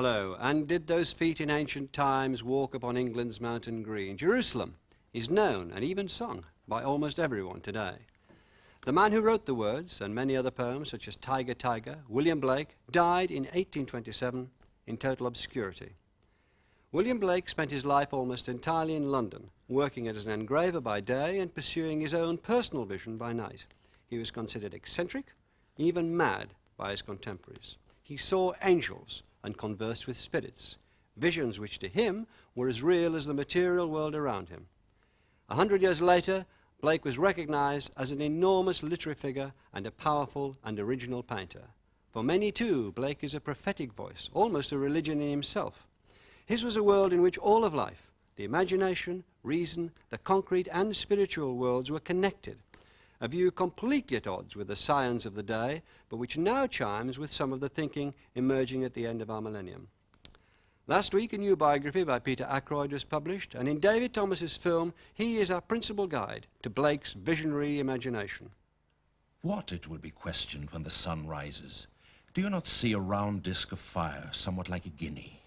Hello, and did those feet in ancient times walk upon England's mountain green? Jerusalem is known and even sung by almost everyone today. The man who wrote the words and many other poems, such as Tiger, Tiger, William Blake, died in 1827 in total obscurity. William Blake spent his life almost entirely in London, working as an engraver by day and pursuing his own personal vision by night. He was considered eccentric, even mad by his contemporaries. He saw angels and conversed with spirits, visions which to him were as real as the material world around him. A hundred years later, Blake was recognized as an enormous literary figure and a powerful and original painter. For many, too, Blake is a prophetic voice, almost a religion in himself. His was a world in which all of life, the imagination, reason, the concrete and spiritual worlds were connected, a view completely at odds with the science of the day, but which now chimes with some of the thinking emerging at the end of our millennium. Last week, a new biography by Peter Ackroyd was published, and in David Thomas's film, he is our principal guide to Blake's visionary imagination. What, it will be questioned when the sun rises? Do you not see a round disk of fire, somewhat like a guinea?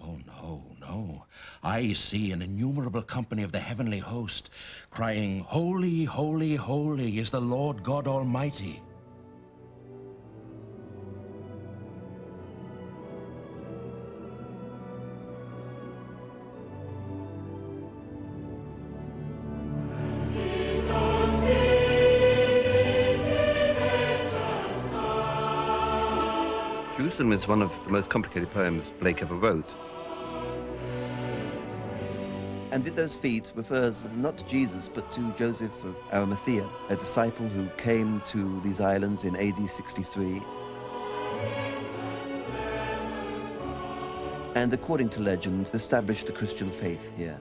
Oh, no, no. I see an innumerable company of the heavenly host crying, Holy, holy, holy is the Lord God Almighty. Jerusalem is one of the most complicated poems Blake ever wrote. And did those feet refers not to Jesus, but to Joseph of Arimathea, a disciple who came to these islands in AD 63. And according to legend, established the Christian faith here.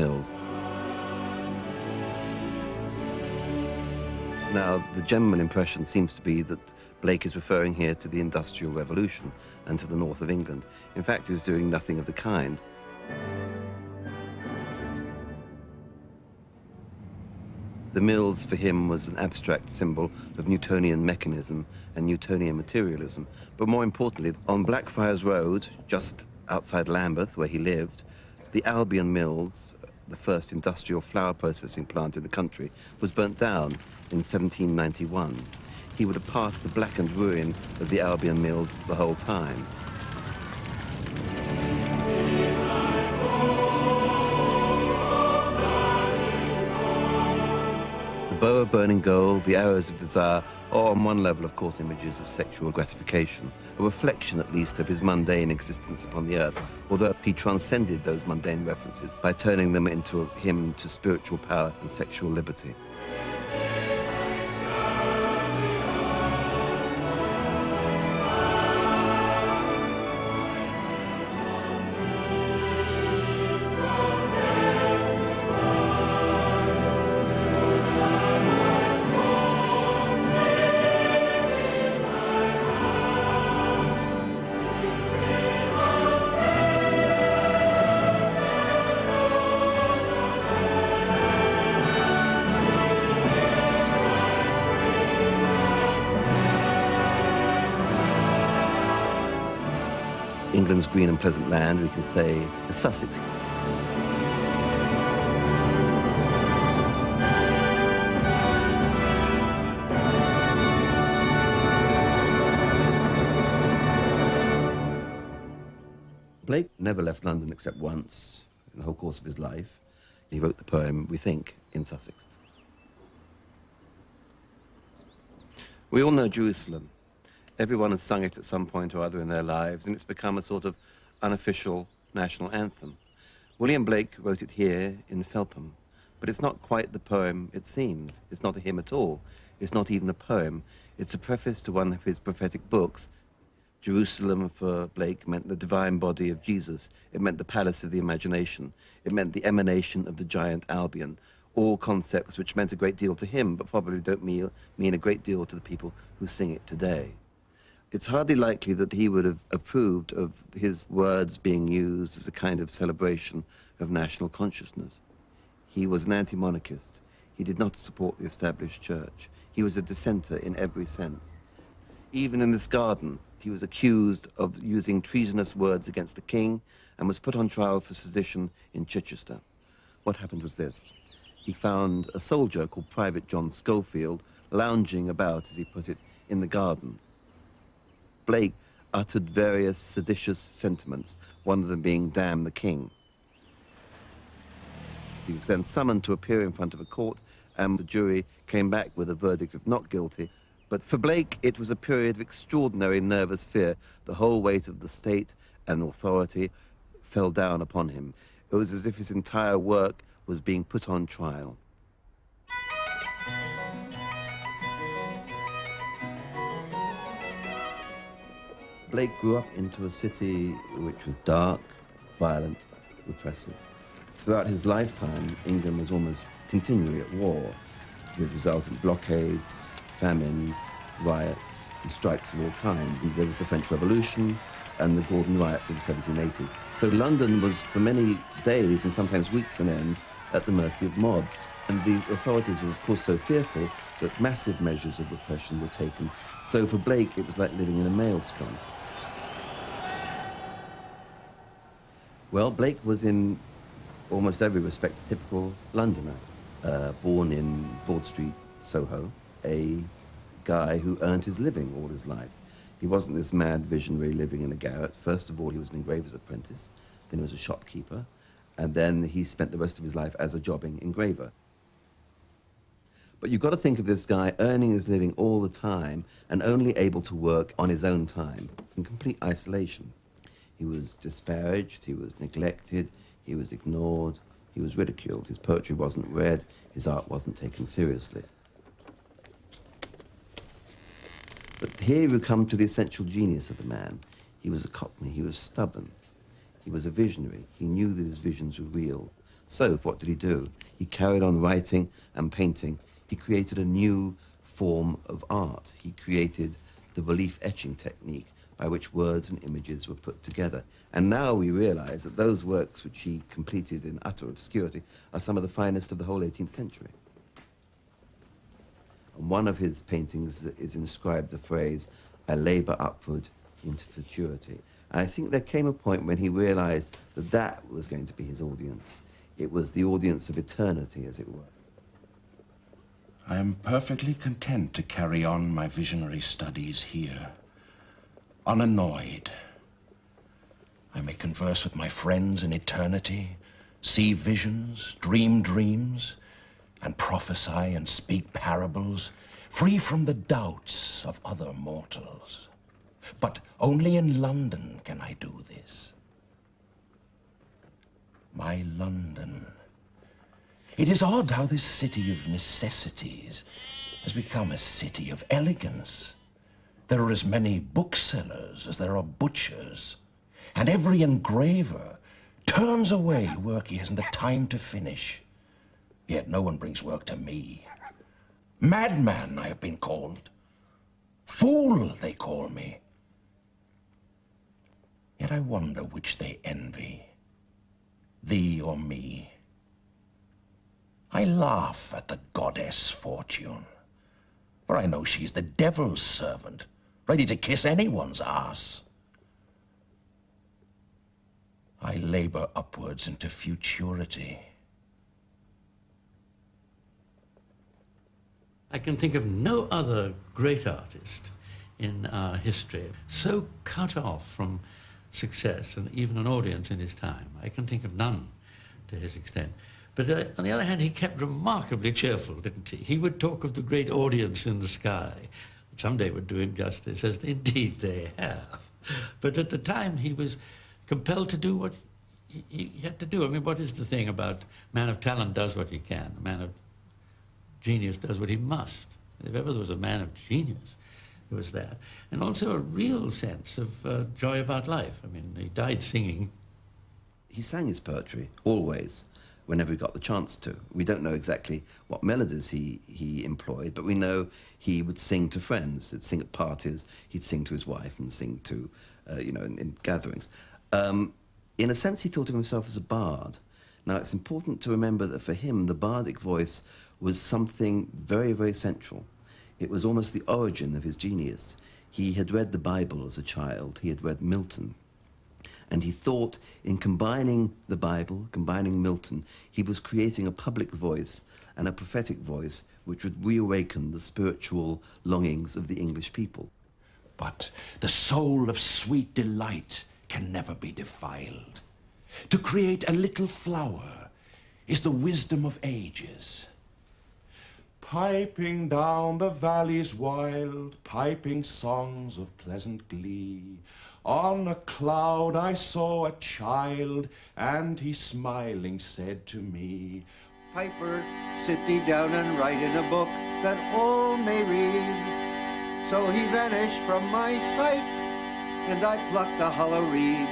Mills. Now, the general impression seems to be that Blake is referring here to the Industrial Revolution and to the north of England. In fact, he was doing nothing of the kind. The mills for him was an abstract symbol of Newtonian mechanism and Newtonian materialism. But more importantly, on Blackfriars Road, just outside Lambeth, where he lived, the Albion Mills, the first industrial flour processing plant in the country, was burnt down in 1791. He would have passed the blackened ruin of the Albion Mills the whole time. Bow of burning gold, the arrows of desire, are on one level, of course, images of sexual gratification, a reflection at least of his mundane existence upon the earth, although he transcended those mundane references by turning them into a hymn to spiritual power and sexual liberty. England's green and pleasant land, we can say Sussex. Blake never left London except once in the whole course of his life. He wrote the poem, we think, in Sussex. We all know Jerusalem. Everyone has sung it at some point or other in their lives, and it's become a sort of unofficial national anthem. William Blake wrote it here in Felpham, but it's not quite the poem it seems. It's not a hymn at all. It's not even a poem. It's a preface to one of his prophetic books. Jerusalem for Blake meant the divine body of Jesus. It meant the palace of the imagination. It meant the emanation of the giant Albion. All concepts which meant a great deal to him, but probably don't mean, a great deal to the people who sing it today. It's hardly likely that he would have approved of his words being used as a kind of celebration of national consciousness. He was an anti monarchist. He did not support the established church. He was a dissenter in every sense. Even in this garden, he was accused of using treasonous words against the king and was put on trial for sedition in Chichester. What happened was this. He found a soldier called Private John Schofield lounging about, as he put it, in the garden. Blake uttered various seditious sentiments, one of them being, damn the king. He was then summoned to appear in front of a court, and the jury came back with a verdict of not guilty but for Blake, it was a period of extraordinary nervous fear. The whole weight of the state and authority fell down upon him. It was as if his entire work was being put on trial. Blake grew up into a city which was dark, violent, repressive. Throughout his lifetime, England was almost continually at war, with resultant blockades, famines, riots, and strikes of all kinds. There was the French Revolution and the Gordon riots of the 1780s. So London was, for many days and sometimes weeks on end, at the mercy of mobs. And the authorities were, of course, so fearful that massive measures of repression were taken. So for Blake, it was like living in a maelstrom. Well, Blake was in almost every respect a typical Londoner, uh, born in Broad Street, Soho, a guy who earned his living all his life. He wasn't this mad visionary living in a garret. First of all, he was an engraver's apprentice, then he was a shopkeeper, and then he spent the rest of his life as a jobbing engraver. But you've got to think of this guy earning his living all the time and only able to work on his own time, in complete isolation. He was disparaged, he was neglected, he was ignored, he was ridiculed. His poetry wasn't read, his art wasn't taken seriously. But here we come to the essential genius of the man. He was a cockney, he was stubborn, he was a visionary, he knew that his visions were real. So, what did he do? He carried on writing and painting. He created a new form of art. He created the relief etching technique by which words and images were put together. And now we realize that those works which he completed in utter obscurity are some of the finest of the whole 18th century. On one of his paintings is inscribed the phrase, I labor upward into futurity. And I think there came a point when he realized that that was going to be his audience. It was the audience of eternity, as it were. I am perfectly content to carry on my visionary studies here, unannoyed. I may converse with my friends in eternity, see visions, dream dreams, and prophesy and speak parables, free from the doubts of other mortals. But only in London can I do this. My London. It is odd how this city of necessities has become a city of elegance. There are as many booksellers as there are butchers, and every engraver turns away work he hasn't the time to finish. Yet no one brings work to me. Madman, I have been called. Fool, they call me. Yet I wonder which they envy, thee or me. I laugh at the goddess Fortune, for I know she's the devil's servant, ready to kiss anyone's ass. I labor upwards into futurity. I can think of no other great artist in our history so cut off from success and even an audience in his time. I can think of none to his extent. But uh, on the other hand, he kept remarkably cheerful, didn't he? He would talk of the great audience in the sky. Someday would do him justice, as indeed they have. But at the time, he was compelled to do what he, had to do. I mean, what is the thing about man of talent does what he can, a man of genius does what he must. If ever there was a man of genius, it was that. And also a real sense of uh, joy about life. I mean, he died singing. He sang his poetry always, whenever he got the chance to. We don't know exactly what melodies he, he employed, but we know he would sing to friends. He'd sing at parties, he'd sing to his wife and sing to, uh, you know, in, in gatherings. Um, in a sense, he thought of himself as a bard. Now, it's important to remember that for him, the bardic voice was something very, very central. It was almost the origin of his genius. He had read the Bible as a child, he had read Milton. And he thought in combining the Bible, combining Milton, he was creating a public voice and a prophetic voice which would reawaken the spiritual longings of the English people. But the soul of sweet delight can never be defiled. To create a little flower is the wisdom of ages. Piping down the valleys wild, piping songs of pleasant glee. On a cloud I saw a child, and he smiling said to me, Piper, sit thee down and write in a book that all may read. So he vanished from my sight, and I plucked a hollow reed,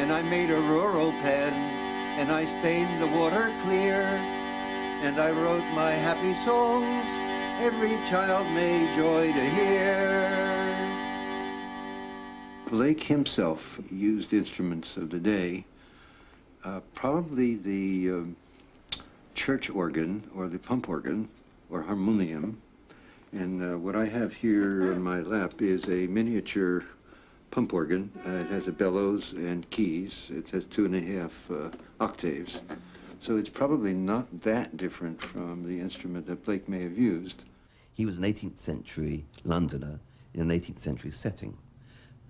and I made a rural pen, and I stained the water clear, and I wrote my happy songs every child may joy to hear. Blake himself used instruments of the day, uh, probably the um, church organ or the pump organ or harmonium. And uh, what I have here in my lap is a miniature pump organ. Uh, it has a bellows and keys. It has two and a half uh, octaves. So it's probably not that different from the instrument that Blake may have used. He was an 18th century Londoner in an 18th century setting.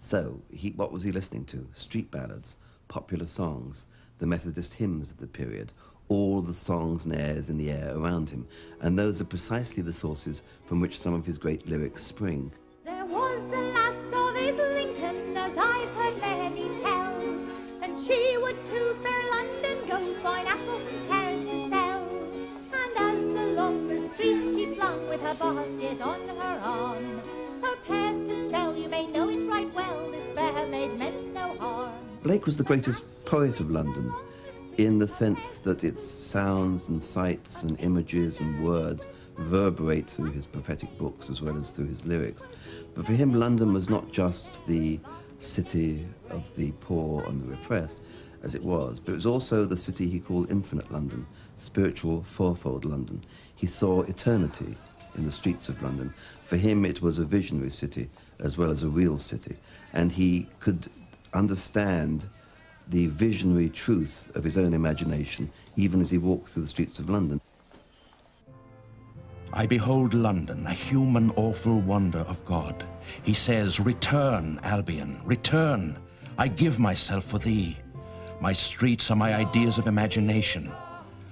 So, he, what was he listening to? Street ballads, popular songs, the Methodist hymns of the period, all the songs and airs in the air around him. And those are precisely the sources from which some of his great lyrics spring. There was a Blake was the greatest poet of London in the sense that its sounds and sights and images and words reverberate through his prophetic books as well as through his lyrics. But for him, London was not just the city of the poor and the repressed, as it was, but it was also the city he called infinite London, spiritual fourfold London. He saw eternity in the streets of London. For him, it was a visionary city as well as a real city, and he could understand the visionary truth of his own imagination even as he walked through the streets of London. I behold London, a human awful wonder of God. He says, Return, Albion, return. I give myself for thee. My streets are my ideas of imagination.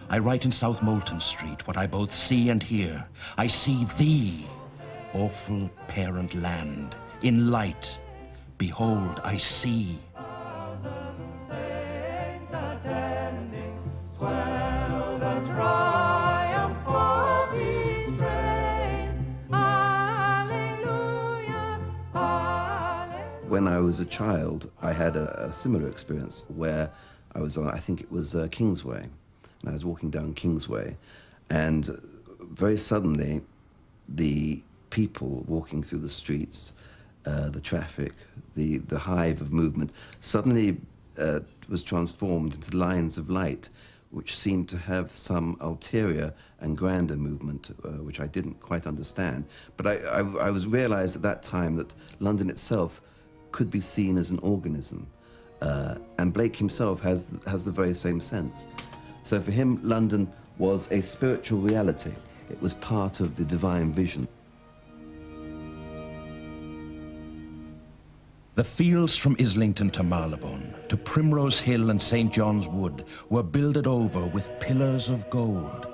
I write in South Molton Street what I both see and hear. I see thee, awful parent land, in light. Behold, I see. When I was a child, I had a, a similar experience where I was on, I think it was uh, Kingsway, and I was walking down Kingsway, and very suddenly, the people walking through the streets, uh, the traffic, the, the hive of movement, suddenly uh, was transformed into lines of light which seemed to have some ulterior and grander movement, uh, which I didn't quite understand. But I, I, I was realized at that time that London itself could be seen as an organism. Uh, and Blake himself has, has the very same sense. So for him, London was a spiritual reality. It was part of the divine vision. The fields from Islington to Marylebone, to Primrose Hill and St. John's Wood were builded over with pillars of gold,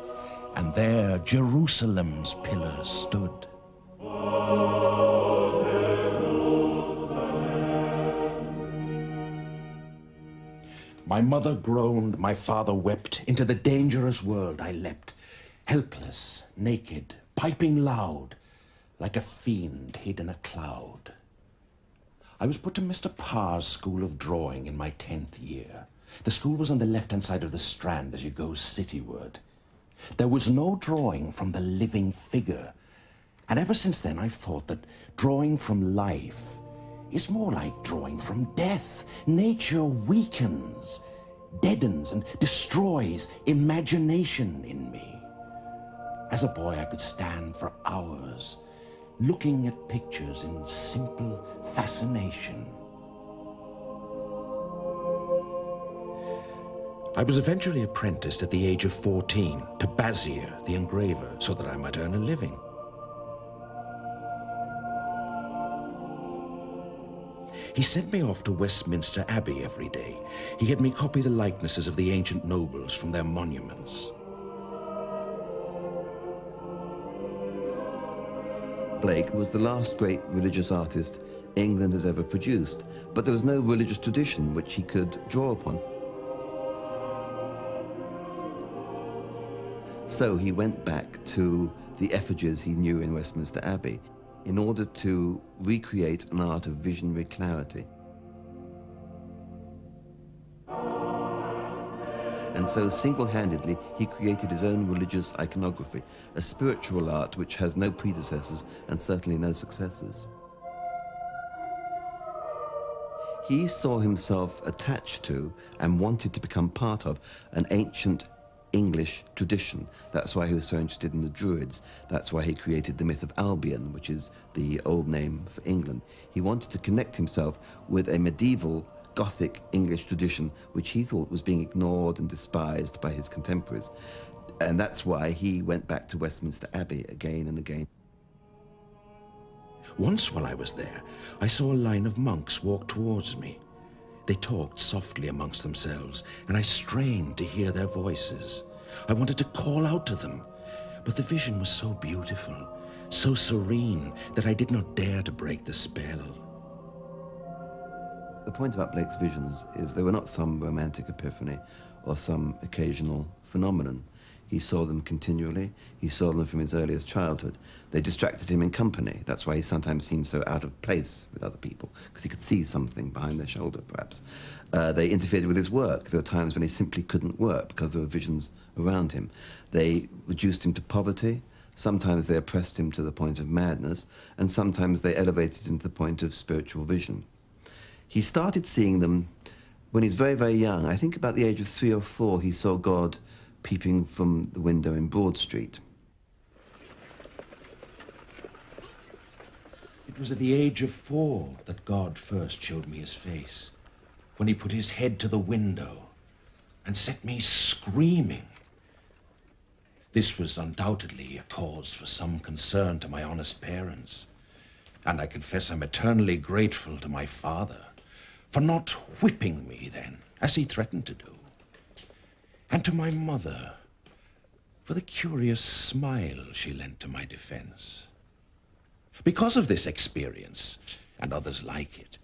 and there Jerusalem's pillars stood. My mother groaned, my father wept. Into the dangerous world I leapt, helpless, naked, piping loud. like a fiend hid in a cloud. I was put to Mr. Parr's School of Drawing in my tenth year. The school was on the left-hand side of the Strand as you go cityward. There was no drawing from the living figure. And ever since then, I've thought that drawing from life is more like drawing from death. Nature weakens, deadens, and destroys imagination in me. As a boy, I could stand for hours looking at pictures in simple fascination. I was eventually apprenticed at the age of 14 to Basire, the engraver, so that I might earn a living. He sent me off to Westminster Abbey every day. He had me copy the likenesses of the ancient nobles from their monuments. Blake was the last great religious artist England has ever produced, but there was no religious tradition which he could draw upon. So he went back to the effigies he knew in Westminster Abbey in order to recreate an art of visionary clarity. And so single-handedly, he created his own religious iconography, a spiritual art which has no predecessors and certainly no successors. He saw himself attached to and wanted to become part of an ancient English tradition. That's why he was so interested in the Druids. That's why he created the myth of Albion, which is the old name for England. He wanted to connect himself with a medieval Gothic English tradition, which he thought was being ignored and despised by his contemporaries. And that's why he went back to Westminster Abbey again and again. Once while I was there, I saw a line of monks walk towards me. They talked softly amongst themselves, and I strained to hear their voices. I wanted to call out to them, but the vision was so beautiful, so serene, that I did not dare to break the spell. The point about Blake's visions is they were not some romantic epiphany or some occasional phenomenon. He saw them continually. He saw them from his earliest childhood. They distracted him in company. That's why he sometimes seemed so out of place with other people, because he could see something behind their shoulder, perhaps. Uh, they interfered with his work. There were times when he simply couldn't work because there were visions around him. They reduced him to poverty. Sometimes they oppressed him to the point of madness, and sometimes they elevated him to the point of spiritual vision. He started seeing them when he's very, very young. I think about the age of three or four, he saw God peeping from the window in Broad Street. It was at the age of four that God first showed me his face, when he put his head to the window and set me screaming. This was undoubtedly a cause for some concern to my honest parents, and I confess I'm eternally grateful to my father for not whipping me then, as he threatened to do and to my mother for the curious smile she lent to my defense. Because of this experience, and others like it,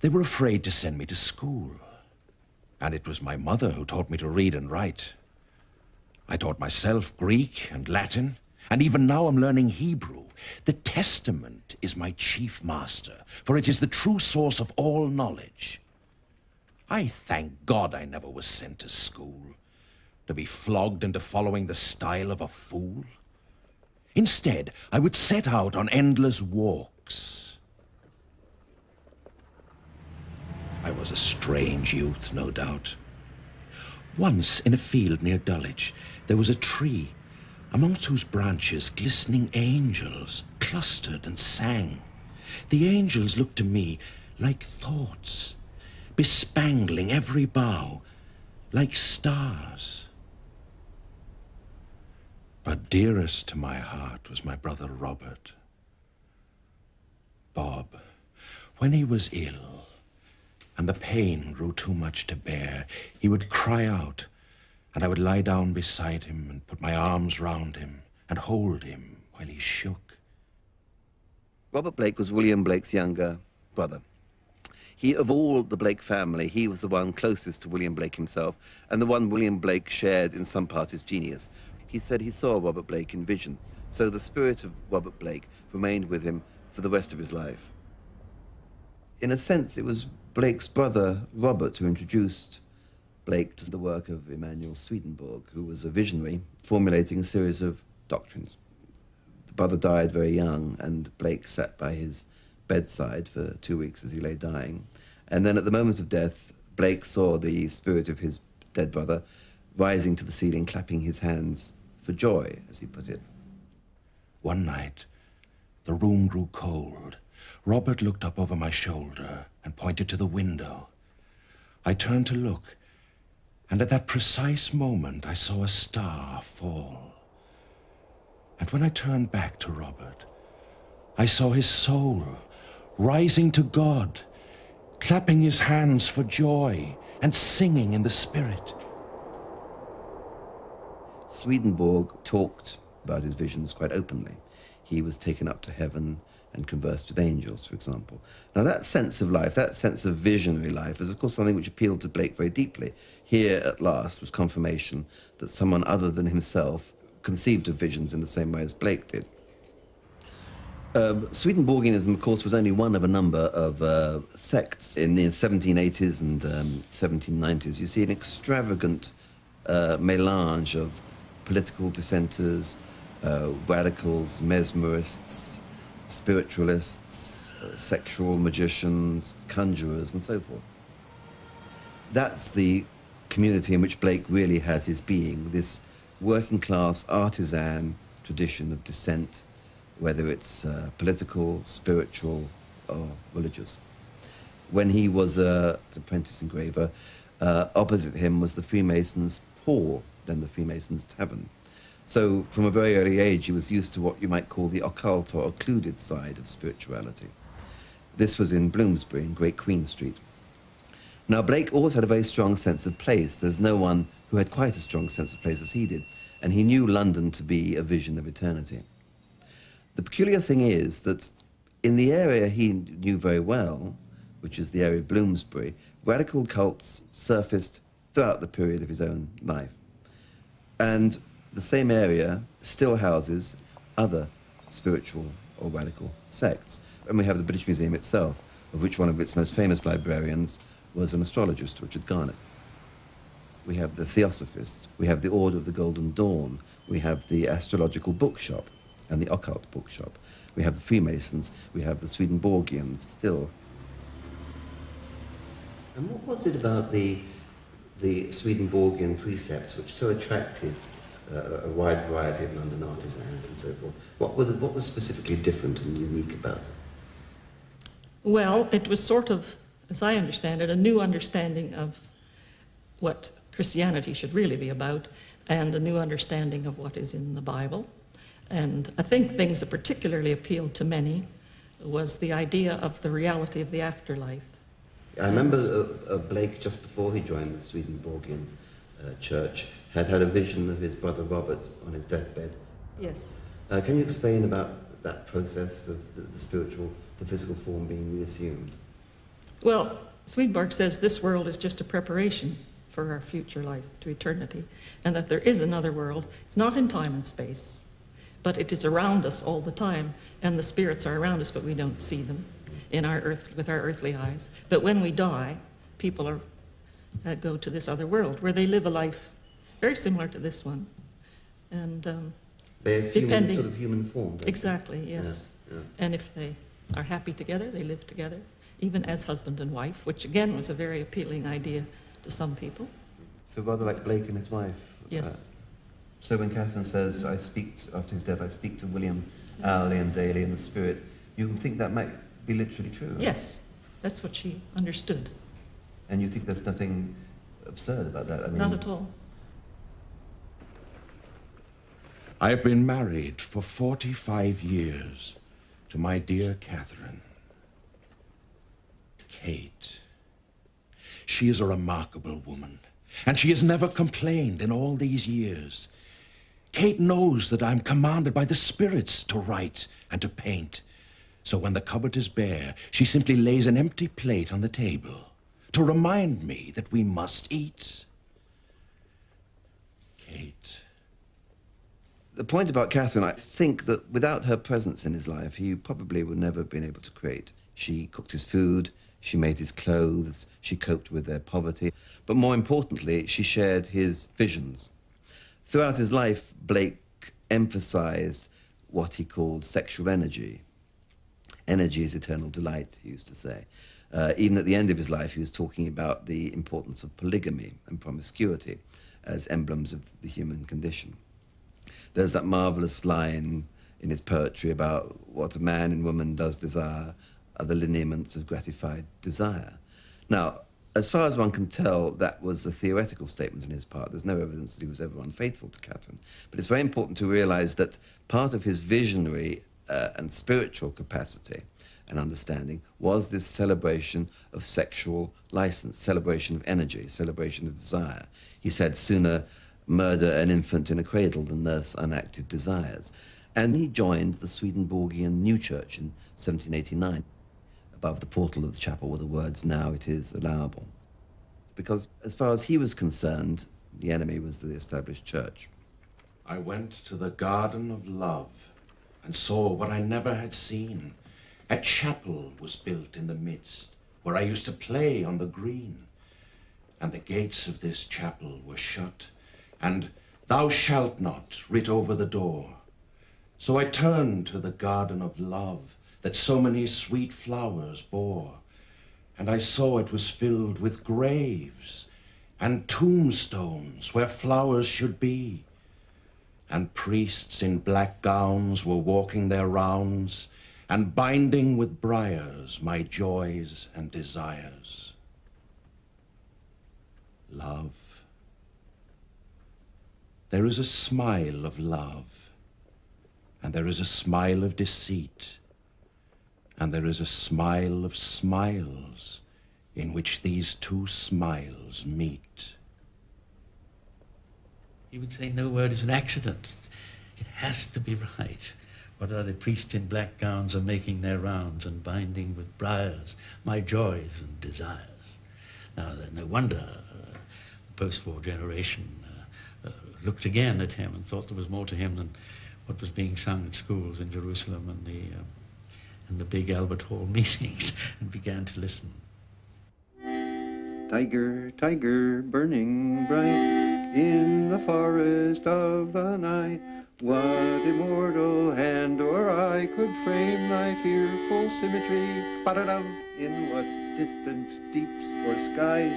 they were afraid to send me to school. And it was my mother who taught me to read and write. I taught myself Greek and Latin, and even now I'm learning Hebrew. The Testament is my chief master, for it is the true source of all knowledge. I thank God I never was sent to school to be flogged into following the style of a fool. Instead, I would set out on endless walks. I was a strange youth, no doubt. Once, in a field near Dulwich, there was a tree, amongst whose branches glistening angels clustered and sang. The angels looked to me like thoughts, bespangling every bough, like stars. But dearest to my heart was my brother Robert. Bob, when he was ill and the pain grew too much to bear, he would cry out, and I would lie down beside him and put my arms round him and hold him while he shook. Robert Blake was William Blake's younger brother. He, of all the Blake family, he was the one closest to William Blake himself, and the one William Blake shared in some part his genius. He said he saw Robert Blake in vision, So the spirit of Robert Blake remained with him for the rest of his life. In a sense, it was Blake's brother, Robert, who introduced Blake to the work of Emanuel Swedenborg, who was a visionary formulating a series of doctrines. The brother died very young, and Blake sat by his bedside for two weeks as he lay dying. And then at the moment of death, Blake saw the spirit of his dead brother rising to the ceiling, clapping his hands for joy, as he put it. One night, the room grew cold. Robert looked up over my shoulder and pointed to the window. I turned to look, and at that precise moment, I saw a star fall. And when I turned back to Robert, I saw his soul rising to God, clapping his hands for joy and singing in the spirit. Swedenborg talked about his visions quite openly. He was taken up to heaven and conversed with angels, for example. Now, that sense of life, that sense of visionary life, is of course something which appealed to Blake very deeply. Here, at last, was confirmation that someone other than himself conceived of visions in the same way as Blake did. Um, Swedenborgianism, of course, was only one of a number of uh, sects in the 1780s and um, 1790s. You see an extravagant uh, melange of political dissenters, uh, radicals, mesmerists, spiritualists, uh, sexual magicians, conjurers, and so forth. That's the community in which Blake really has his being, this working class artisan tradition of dissent, whether it's uh, political, spiritual, or religious. When he was uh, an apprentice engraver, uh, opposite him was the Freemasons' hall, then the Freemasons' tavern. So from a very early age, he was used to what you might call the occult or occluded side of spirituality. This was in Bloomsbury, in Great Queen Street. Now, Blake always had a very strong sense of place. There's no one who had quite as strong sense of place as he did. And he knew London to be a vision of eternity. The peculiar thing is that in the area he knew very well, which is the area of Bloomsbury, radical cults surfaced throughout the period of his own life. And the same area still houses other spiritual or radical sects. And we have the British Museum itself, of which one of its most famous librarians was an astrologist, Richard Garnett. We have the Theosophists, we have the Order of the Golden Dawn, we have the Astrological Bookshop and the Occult Bookshop, we have the Freemasons, we have the Swedenborgians still. And what was it about the, the Swedenborgian precepts which so attracted uh, a wide variety of London artisans and so forth? What, the, what was specifically different and unique about it? Well, it was sort of, as I understand it, a new understanding of what Christianity should really be about and a new understanding of what is in the Bible. And I think things that particularly appealed to many was the idea of the reality of the afterlife. I remember uh, uh, Blake, just before he joined the Swedenborgian uh, church, had had a vision of his brother Robert on his deathbed. Yes. Uh, can you explain about that process of the, the spiritual, the physical form being reassumed? Well, Swedenborg says this world is just a preparation for our future life to eternity, and that there is another world. It's not in time and space, but it is around us all the time, and the spirits are around us, but we don't see them in our earth with our earthly eyes. But when we die, people are uh, go to this other world where they live a life very similar to this one, and um, They assume Depending- sort of human form. don't they? exactly yes. Yeah, yeah. And if they are happy together, they live together, even as husband and wife, which again was a very appealing idea to some people. So rather like Blake and his wife. Yes. Uh, so when Catherine says, I speak, t- after his death, I speak to William hourly and daily in the spirit, you can think that might be literally true? Yes, that's what she understood. And you think there's nothing absurd about that? I mean, Not at all. I've been married for 45 years to my dear Catherine. Kate. She is a remarkable woman, and she has never complained in all these years. Kate knows that I'm commanded by the spirits to write and to paint. So when the cupboard is bare, she simply lays an empty plate on the table to remind me that we must eat. Kate. The point about Catherine, I think that without her presence in his life, he probably would never have been able to create. She cooked his food, she made his clothes, she coped with their poverty, but more importantly, she shared his visions. Throughout his life, Blake emphasized what he called sexual energy. Energy is eternal delight, he used to say. Uh, even at the end of his life, he was talking about the importance of polygamy and promiscuity as emblems of the human condition. There's that marvelous line in his poetry about what a man and woman does desire are the lineaments of gratified desire. Now, as far as one can tell, that was a theoretical statement on his part. There's no evidence that he was ever unfaithful to Catherine. But it's very important to realize that part of his visionary uh, and spiritual capacity and understanding was this celebration of sexual license, celebration of energy, celebration of desire. He said, sooner murder an infant in a cradle than nurse unacted desires. And he joined the Swedenborgian New Church in 1789, above the portal of the chapel were the words, Now it is allowable. Because as far as he was concerned, the enemy was the established church. I went to the garden of love and saw what I never had seen. A chapel was built in the midst, where I used to play on the green. And the gates of this chapel were shut and thou shalt not writ over the door. So I turned to the garden of love that so many sweet flowers bore, and I saw it was filled with graves and tombstones where flowers should be, and priests in black gowns were walking their rounds and binding with briars my joys and desires. Love there is a smile of love, and there is a smile of deceit, and there is a smile of smiles in which these two smiles meet. He would say no word is an accident. It has to be right. What are the priests in black gowns are making their rounds and binding with briars my joys and desires. Now, no wonder uh, the post-war generation looked again at him and thought there was more to him than what was being sung at schools in Jerusalem and the, uh, and the big Albert Hall meetings and began to listen. Tiger, tiger, burning bright in the forest of the night. What immortal hand or eye could frame thy fearful symmetry? Ba-da-dum, in what distant deeps or skies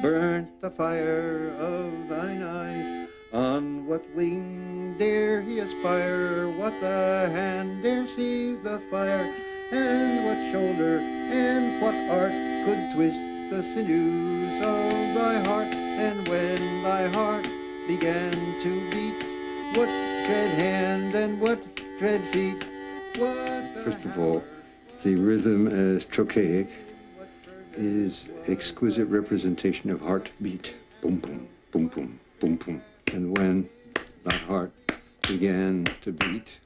burnt the fire of thine eyes? On what wing dare he aspire? What the hand dare seize the fire? And what shoulder and what art could twist the sinews of thy heart? And when thy heart began to beat, what dread hand and what dread feet? What First of all, the rhythm as trochaic is exquisite representation of heartbeat. Boom, boom, boom, boom, boom, boom. And when thy heart began to beat,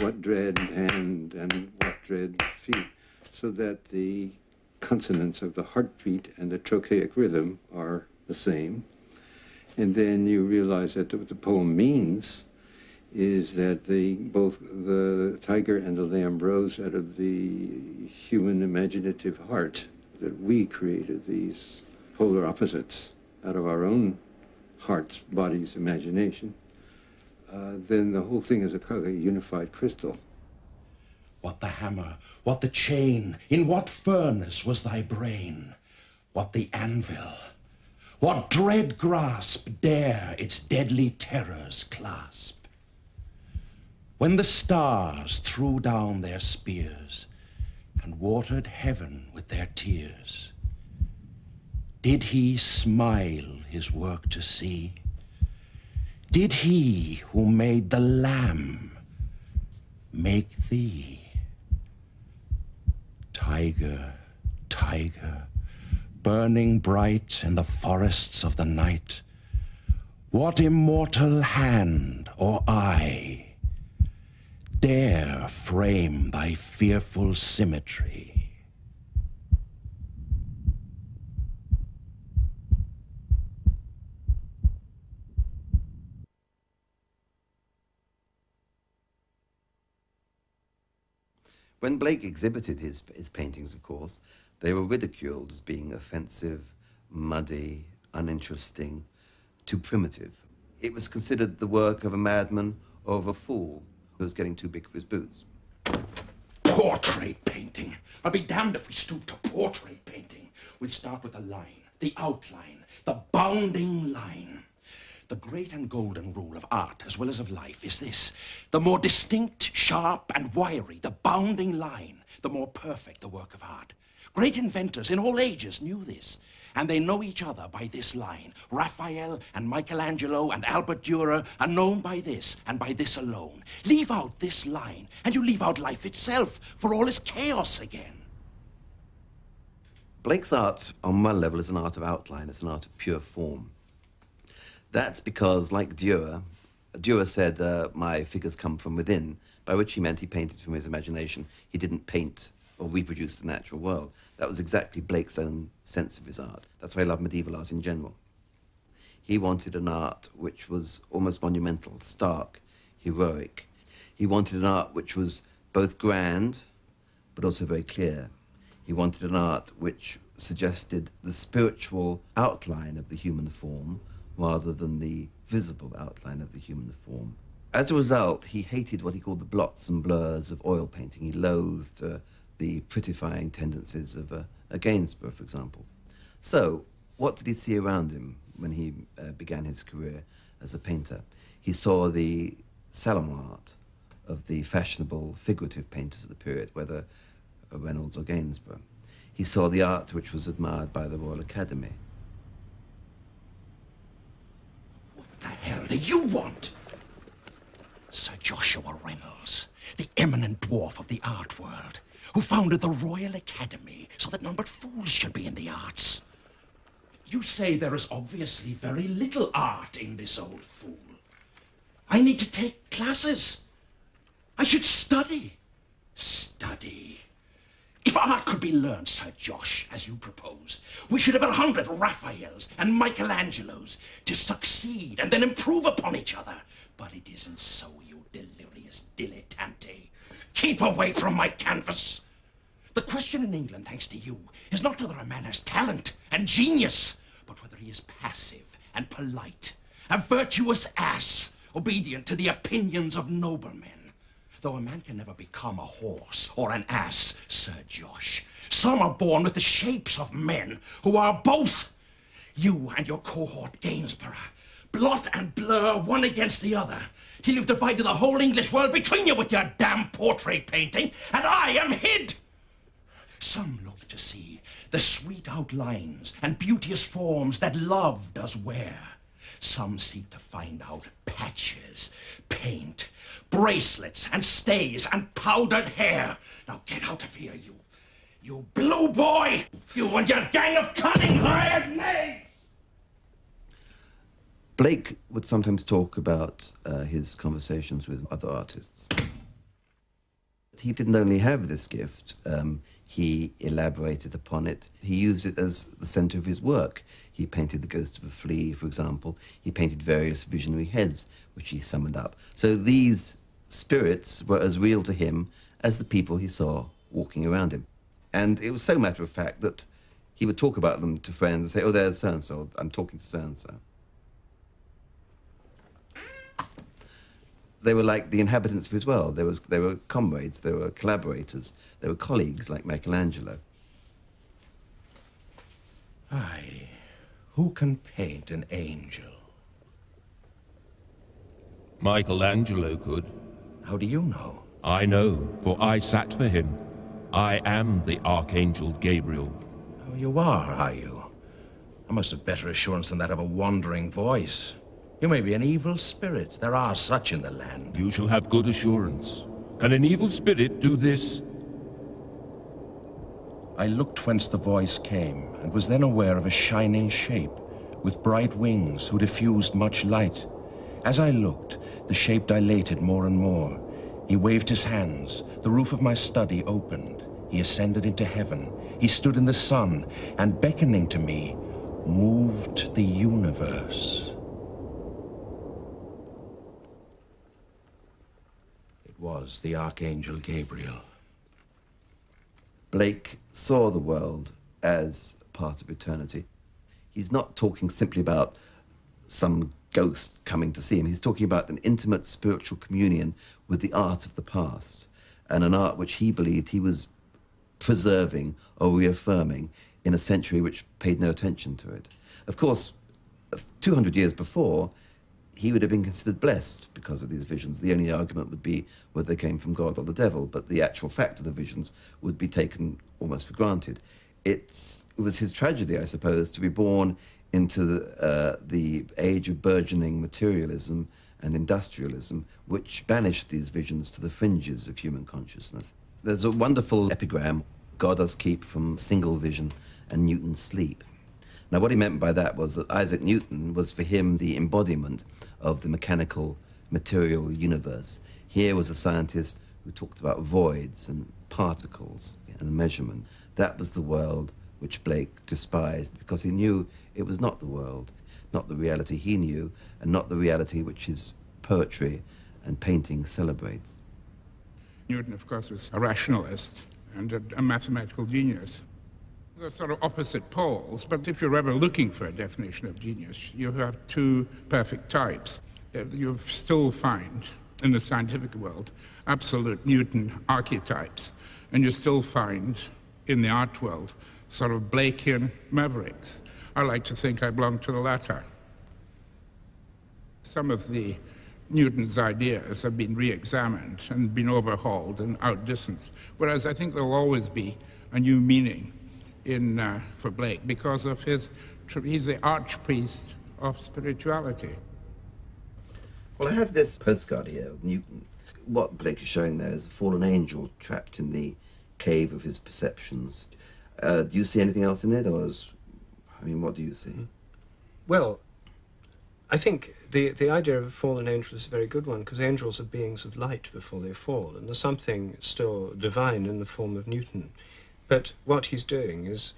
what dread hand and what dread feet, so that the consonants of the heartbeat and the trochaic rhythm are the same. And then you realize that what the poem means is that the, both the tiger and the lamb rose out of the human imaginative heart, that we created these polar opposites out of our own heart's, bodies, imagination, uh, then the whole thing is a, a unified crystal. What the hammer, what the chain, in what furnace was thy brain? What the anvil? What dread grasp dare its deadly terrors clasp? When the stars threw down their spears and watered heaven with their tears, did he smile his work to see? Did he who made the lamb make thee? Tiger, tiger, burning bright in the forests of the night, what immortal hand or eye dare frame thy fearful symmetry? When Blake exhibited his, his paintings, of course, they were ridiculed as being offensive, muddy, uninteresting, too primitive. It was considered the work of a madman or of a fool who was getting too big for his boots. Portrait painting. I'll be damned if we stoop to portrait painting. We'll start with the line, the outline, the bounding line. The great and golden rule of art, as well as of life, is this. The more distinct, sharp, and wiry the bounding line, the more perfect the work of art. Great inventors in all ages knew this, and they know each other by this line. Raphael and Michelangelo and Albert Dürer are known by this, and by this alone. Leave out this line, and you leave out life itself, for all is chaos again. Blake's art, on one level, is an art of outline, it's an art of pure form. That's because, like Dürer, Dürer said, uh, My figures come from within, by which he meant he painted from his imagination. He didn't paint or reproduce the natural world. That was exactly Blake's own sense of his art. That's why I love medieval art in general. He wanted an art which was almost monumental, stark, heroic. He wanted an art which was both grand, but also very clear. He wanted an art which suggested the spiritual outline of the human form rather than the visible outline of the human form. As a result, he hated what he called the blots and blurs of oil painting. He loathed uh, the prettifying tendencies of a, a, Gainsborough, for example. So, what did he see around him when he uh, began his career as a painter? He saw the salon art of the fashionable figurative painters of the period, whether Reynolds or Gainsborough. He saw the art which was admired by the Royal Academy. What the hell do you want? Sir Joshua Reynolds, the eminent dwarf of the art world, who founded the Royal Academy so that none but fools should be in the arts. You say there is obviously very little art in this old fool. I need to take classes. I should study. Study. If art could be learned, Sir Josh, as you propose, we should have a hundred Raphaels and Michelangelos to succeed and then improve upon each other. But it isn't so, you delirious dilettante. Keep away from my canvas. The question in England, thanks to you, is not whether a man has talent and genius, but whether he is passive and polite, a virtuous ass, obedient to the opinions of noblemen. Though a man can never become a horse or an ass, Sir Josh, some are born with the shapes of men who are both. You and your cohort Gainsborough, blot and blur one against the other, till you've divided the whole English world between you with your damn portrait painting, and I am hid. Some look to see the sweet outlines and beauteous forms that love does wear. Some seek to find out patches, paint, bracelets, and stays, and powdered hair. Now get out of here, you, you blue boy! You and your gang of cunning hired knaves! Blake would sometimes talk about uh, his conversations with other artists. He didn't only have this gift, um, he elaborated upon it. He used it as the center of his work. He painted the ghost of a flea, for example. He painted various visionary heads, which he summoned up. So these spirits were as real to him as the people he saw walking around him. And it was so matter of fact that he would talk about them to friends and say, oh, there's so-and-so, I'm talking to so-and-so. They were like the inhabitants of his world. There was, they were comrades, they were collaborators, they were colleagues like Michelangelo. Aye, who can paint an angel? Michelangelo could. How do you know? I know, for I sat for him. I am the Archangel Gabriel. Oh, you are, are you? I must have better assurance than that of a wandering voice. You may be an evil spirit. There are such in the land. You shall have good assurance. Can an evil spirit do this? I looked whence the voice came, and was then aware of a shining shape, with bright wings, who diffused much light. As I looked, the shape dilated more and more. He waved his hands. The roof of my study opened. He ascended into heaven. He stood in the sun, and beckoning to me, moved the universe. It was the Archangel Gabriel. Blake saw the world as part of eternity. He's not talking simply about some ghost coming to see him. He's talking about an intimate spiritual communion with the art of the past, and an art which he believed he was preserving or reaffirming in a century which paid no attention to it. Of course, 200 years before, he would have been considered blessed because of these visions. The only argument would be whether they came from God or the devil, but the actual fact of the visions would be taken almost for granted. It's, it was his tragedy, I suppose, to be born into the, uh, the age of burgeoning materialism and industrialism, which banished these visions to the fringes of human consciousness. There's a wonderful epigram God us keep from single vision and Newton's sleep. Now, what he meant by that was that Isaac Newton was for him the embodiment of the mechanical material universe. Here was a scientist who talked about voids and particles and measurement. That was the world which Blake despised because he knew it was not the world, not the reality he knew, and not the reality which his poetry and painting celebrates. Newton, of course, was a rationalist and a, a mathematical genius. They're sort of opposite poles, but if you're ever looking for a definition of genius, you have two perfect types. Uh, you still find in the scientific world absolute Newton archetypes, and you still find in the art world sort of Blakean mavericks. I like to think I belong to the latter. Some of the Newton's ideas have been re-examined and been overhauled and outdistanced, whereas I think there'll always be a new meaning in, uh, for Blake because of his, he's the archpriest of spirituality. Well, I have this postcard here of Newton. What Blake is showing there is a fallen angel trapped in the cave of his perceptions. Uh, do you see anything else in it, or is, I mean, what do you see? Well, I think the, the idea of a fallen angel is a very good one because angels are beings of light before they fall, and there's something still divine in the form of Newton. But what he's doing is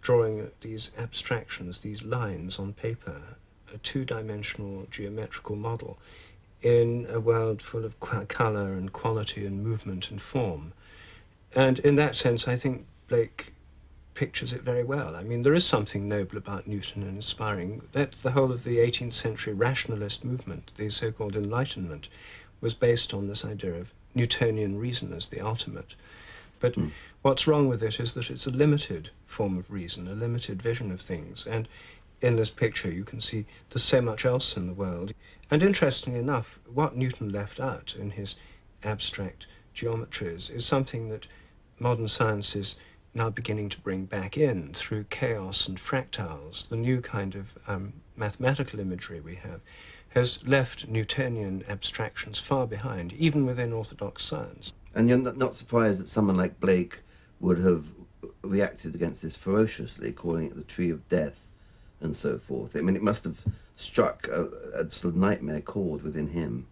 drawing these abstractions, these lines on paper, a two-dimensional geometrical model in a world full of color and quality and movement and form. And in that sense, I think Blake pictures it very well. I mean, there is something noble about Newton and inspiring. That the whole of the 18th century rationalist movement, the so-called Enlightenment, was based on this idea of Newtonian reason as the ultimate. But mm. what's wrong with it is that it's a limited form of reason, a limited vision of things. And in this picture, you can see there's so much else in the world. And interestingly enough, what Newton left out in his abstract geometries is something that modern science is now beginning to bring back in through chaos and fractals, the new kind of um, mathematical imagery we have, has left Newtonian abstractions far behind, even within orthodox science. And you're not surprised that someone like Blake would have reacted against this ferociously, calling it the tree of death and so forth. I mean, it must have struck a, a sort of nightmare chord within him.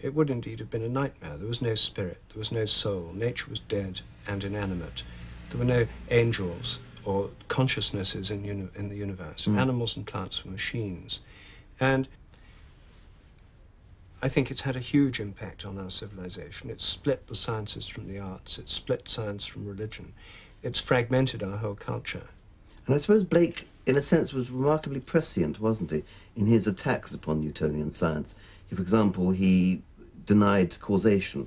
It would indeed have been a nightmare. There was no spirit, there was no soul. Nature was dead and inanimate. There were no angels or consciousnesses in, uni- in the universe. Mm. Animals and plants were machines. And I think it's had a huge impact on our civilization. It's split the sciences from the arts, it's split science from religion, it's fragmented our whole culture. And I suppose Blake, in a sense, was remarkably prescient, wasn't he, in his attacks upon Newtonian science? For example, he denied causation.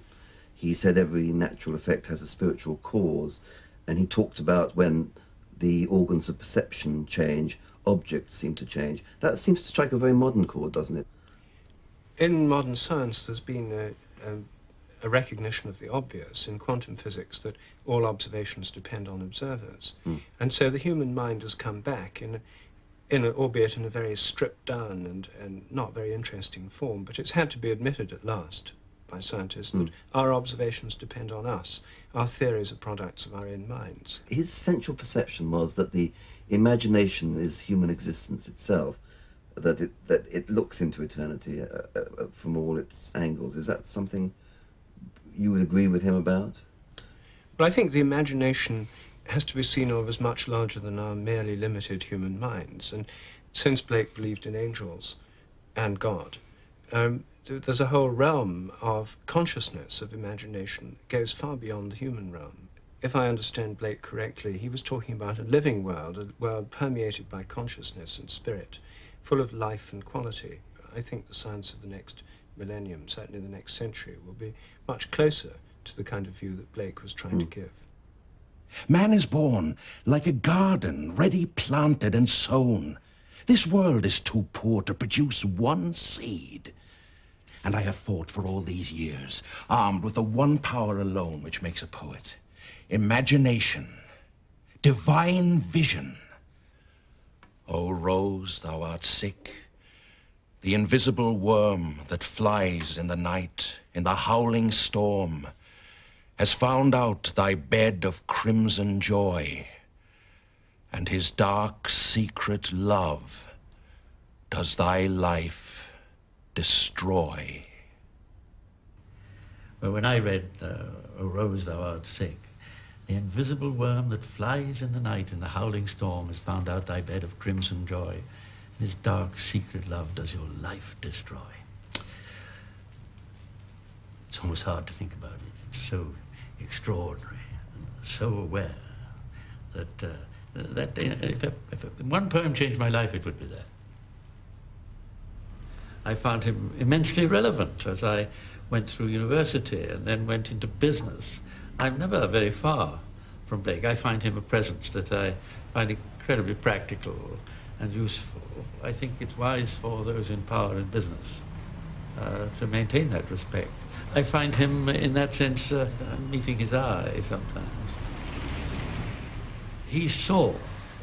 He said every natural effect has a spiritual cause, and he talked about when the organs of perception change, objects seem to change. That seems to strike a very modern chord, doesn't it? In modern science, there's been a, a, a, recognition of the obvious in quantum physics that all observations depend on observers. Mm. And so the human mind has come back in, in a, albeit in a very stripped down and, and not very interesting form, but it's had to be admitted at last by scientists mm. that our observations depend on us. Our theories are products of our own minds. His central perception was that the imagination is human existence itself that it that it looks into eternity uh, uh, uh, from all its angles. Is that something you would agree with him about? Well, I think the imagination has to be seen of as much larger than our merely limited human minds. And since Blake believed in angels and God, um, th there's a whole realm of consciousness, of imagination, that goes far beyond the human realm. if I understand Blake correctly, he was talking about a living world, a world permeated by consciousness and spirit, full of life and quality. I think the science of the next millennium, certainly the next century, will be much closer to the kind of view that Blake was trying mm. to hmm. give. Man is born like a garden, ready planted and sown. This world is too poor to produce one seed. And I have fought for all these years, armed with the one power alone which makes a poet imagination, divine vision. O rose, thou art sick, the invisible worm that flies in the night, in the howling storm, has found out thy bed of crimson joy, and his dark secret love does thy life destroy. Well, when I read uh, O Rose, Thou Art Sick, the invisible worm that flies in the night in the howling storm has found out thy bed of crimson joy, and his dark secret love does your life destroy. It's almost hard to think about it. It's so extraordinary and so aware that, uh, that if, if one poem changed my life, it would be that. I found him immensely relevant as I went through university and then went into business. I'm never very far from Blake. I find him a presence that I find incredibly practical and useful. I think it's wise for those in power in business uh, to maintain that respect. I find him, in that sense, uh, meeting his eye sometimes. He saw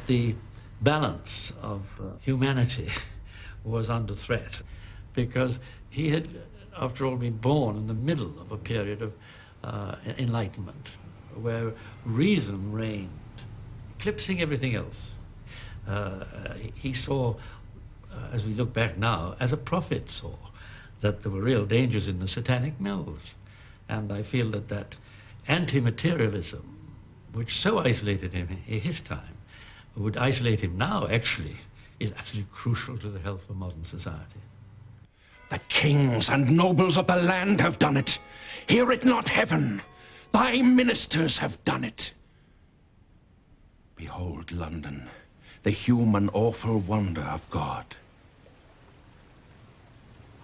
the balance of uh, humanity was under threat because he had, after all, been born in the middle of a period of uh, enlightenment where reason reigned, eclipsing everything else. Uh, he saw, uh, as we look back now, as a prophet saw, that there were real dangers in the satanic mills. And I feel that that anti-materialism, which so isolated him in his time, would isolate him now, actually, is absolutely crucial to the health of modern society. The kings and nobles of the land have done it. Hear it not, heaven. Thy ministers have done it. Behold London, the human awful wonder of God.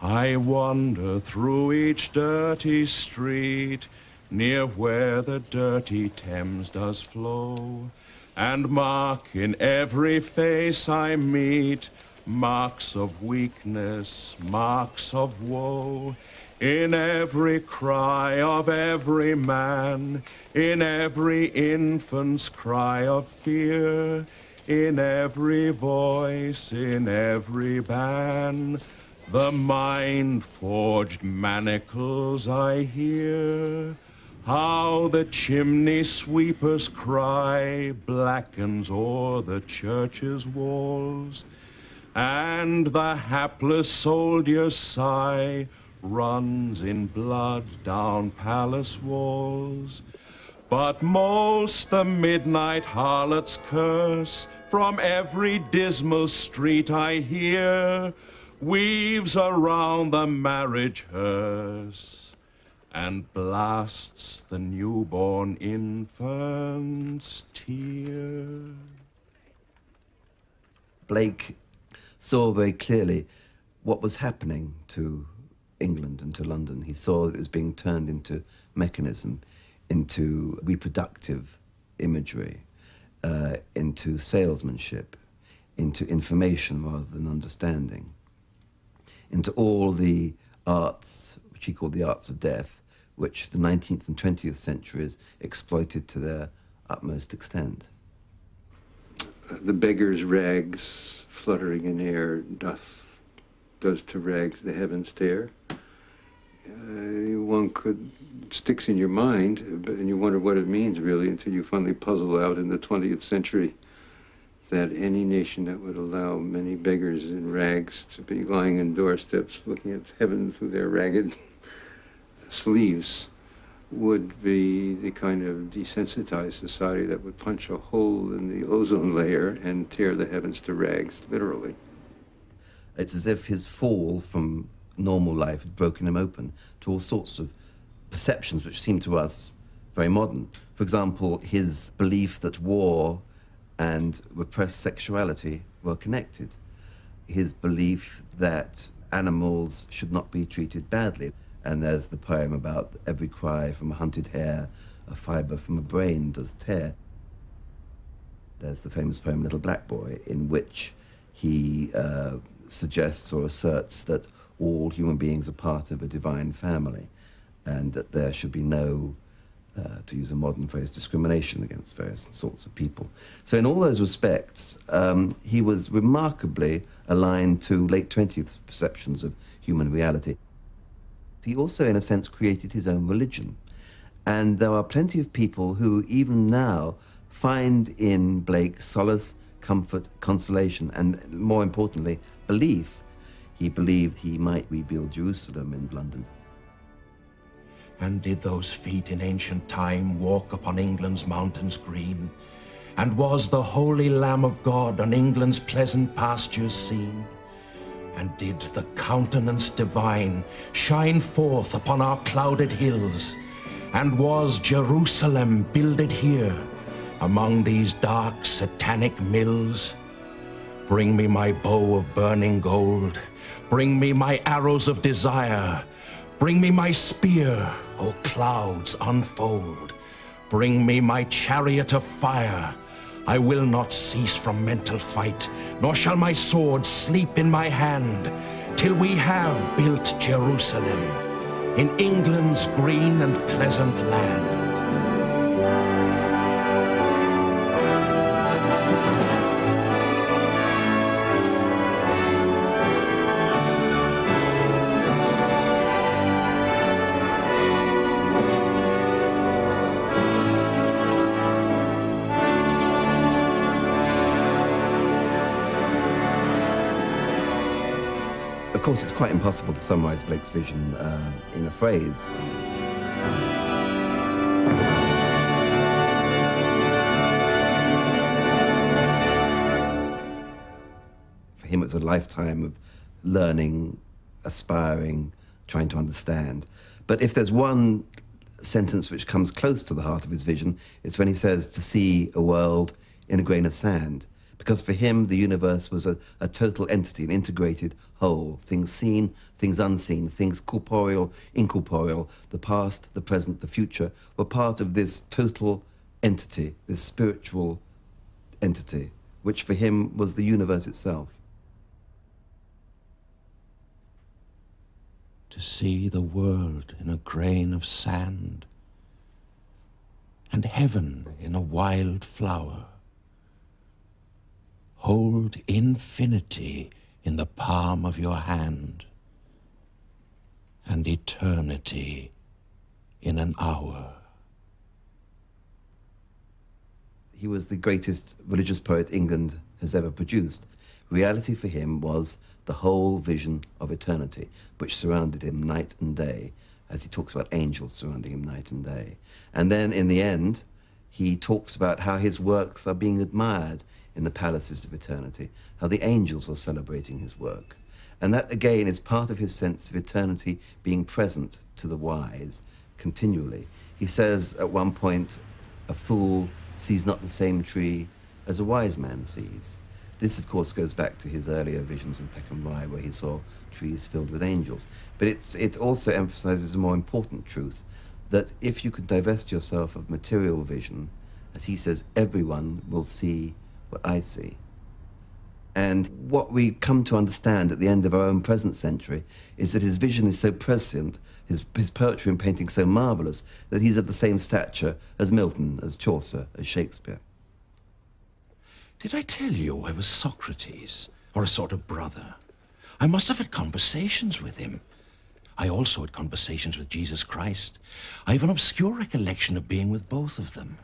I wander through each dirty street, near where the dirty Thames does flow, and mark in every face I meet marks of weakness, marks of woe, in every cry of every man, in every infant's cry of fear, in every voice, in every band. The mind-forged manacles I hear, how the chimney sweeper's cry blackens o'er the church's walls, and the hapless soldier's sigh runs in blood down palace walls. But most the midnight harlot's curse from every dismal street I hear, weaves around the marriage hearse and blasts the newborn infant's tear. Blake saw very clearly what was happening to England and to London. He saw that it was being turned into mechanism, into reproductive imagery, uh, into salesmanship, into information rather than understanding into all the arts, which he called the arts of death, which the 19th and 20th centuries exploited to their utmost extent. The beggar's rags fluttering in air doth does to rags the heavens tear. Uh, one could sticks in your mind, and you wonder what it means really until you finally puzzle out in the 20th century that any nation that would allow many beggars in rags to be lying in doorsteps looking at heaven through their ragged sleeves would be the kind of desensitized society that would punch a hole in the ozone layer and tear the heavens to rags, literally. It's as if his fall from normal life had broken him open to all sorts of perceptions which seem to us very modern. For example, his belief that war and repressed sexuality were connected. His belief that animals should not be treated badly. And there's the poem about every cry from a hunted hare, a fibre from a brain does tear. There's the famous poem Little Black Boy, in which he uh, suggests or asserts that all human beings are part of a divine family and that there should be no, uh, to use a modern phrase, discrimination against various sorts of people. So, in all those respects, um, he was remarkably aligned to late 20th perceptions of human reality. He also, in a sense, created his own religion. And there are plenty of people who, even now, find in Blake solace, comfort, consolation, and more importantly, belief. He believed he might rebuild Jerusalem in London. And did those feet in ancient time walk upon England's mountains green? And was the holy Lamb of God on England's pleasant pastures seen? And did the countenance divine shine forth upon our clouded hills? And was Jerusalem builded here among these dark satanic mills? Bring me my bow of burning gold. Bring me my arrows of desire. Bring me my spear, O clouds unfold. Bring me my chariot of fire. I will not cease from mental fight, nor shall my sword sleep in my hand, till we have built Jerusalem in England's green and pleasant land. Of course, it's quite impossible to summarize Blake's vision uh, in a phrase. For him, it was a lifetime of learning, aspiring, trying to understand. But if there's one sentence which comes close to the heart of his vision, it's when he says to see a world in a grain of sand. Because for him, the universe was a, a total entity, an integrated whole. Things seen, things unseen, things corporeal, incorporeal, the past, the present, the future, were part of this total entity, this spiritual entity, which for him was the universe itself. to see the world in a grain of sand, and heaven in a wild flower. Hold infinity in the palm of your hand, and eternity in an hour. He was the greatest religious poet England has ever produced. Reality for him was the whole vision of eternity, which surrounded him night and day, as he talks about angels surrounding him night and day. And then in the end, he talks about how his works are being admired in the palaces of eternity, how the angels are celebrating his work. And that, again, is part of his sense of eternity being present to the wise continually. He says at one point, a fool sees not the same tree as a wise man sees. This, of course, goes back to his earlier visions in Peckham Rye, where he saw trees filled with angels. But it also emphasizes a more important truth that if you can divest yourself of material vision, as he says, everyone will see what I see. And what we come to understand at the end of our own present century is that his vision is so prescient, his, his poetry and painting so marvelous, that he's of the same stature as Milton, as Chaucer, as Shakespeare. Did I tell you I was Socrates, or a sort of brother? I must have had conversations with him. I also had conversations with Jesus Christ. I have an obscure recollection of being with both of them.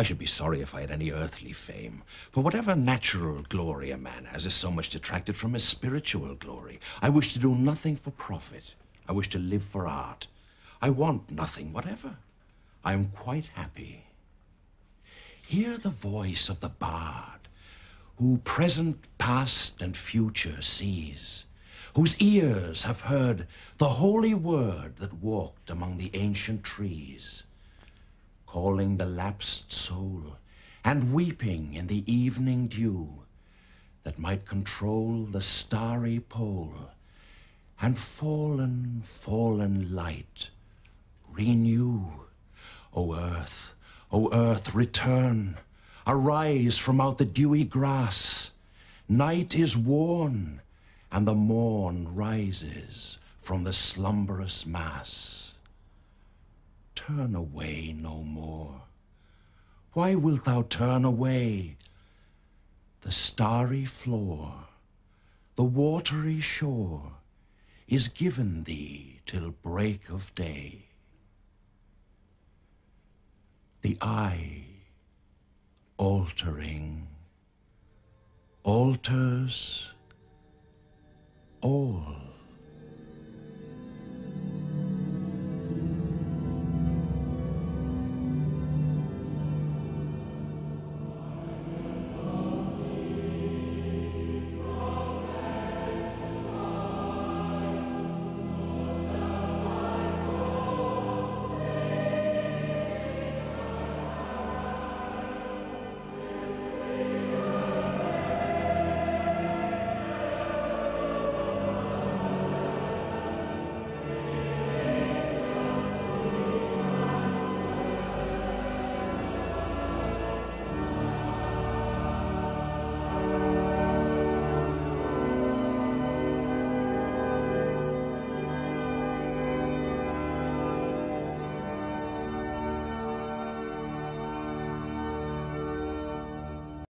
I should be sorry if I had any earthly fame, for whatever natural glory a man has is so much detracted from his spiritual glory. I wish to do nothing for profit. I wish to live for art. I want nothing whatever. I am quite happy. Hear the voice of the bard, who present, past, and future sees, whose ears have heard the holy word that walked among the ancient trees. Recalling the lapsed soul, and weeping in the evening dew that might control the starry pole, and fallen, fallen light renew. O earth, O earth, return, arise from out the dewy grass. Night is worn, and the morn rises from the slumberous mass. Turn away no more. Why wilt thou turn away? The starry floor, the watery shore, is given thee till break of day. The eye, altering, alters all.